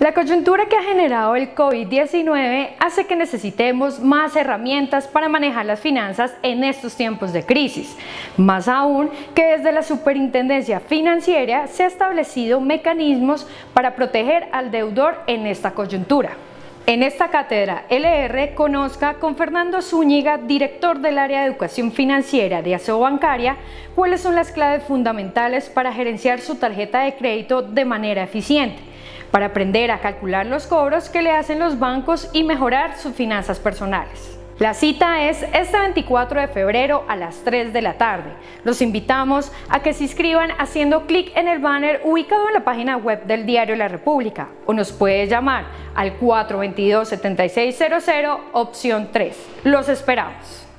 La coyuntura que ha generado el COVID-19 hace que necesitemos más herramientas para manejar las finanzas en estos tiempos de crisis, más aún que desde la Superintendencia Financiera se han establecido mecanismos para proteger al deudor en esta coyuntura. En esta cátedra LR conozca con Fernando Zúñiga, director del área de educación financiera de ASEO Bancaria, cuáles son las claves fundamentales para gerenciar su tarjeta de crédito de manera eficiente para aprender a calcular los cobros que le hacen los bancos y mejorar sus finanzas personales. La cita es este 24 de febrero a las 3 de la tarde. Los invitamos a que se inscriban haciendo clic en el banner ubicado en la página web del Diario La República o nos puede llamar al 422-7600 opción 3. Los esperamos.